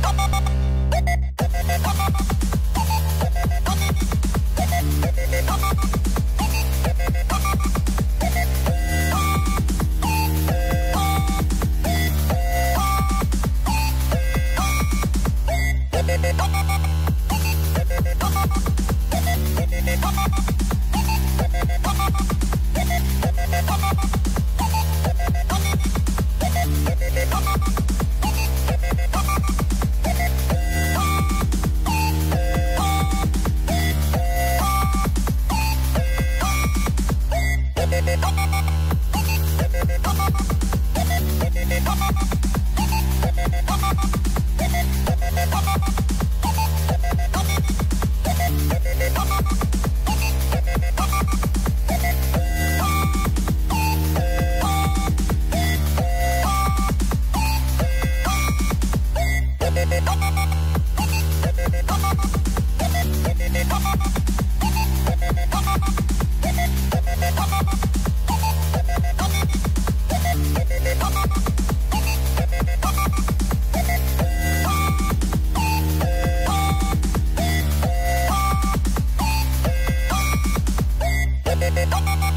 Bye. Ha ha ha! Bye.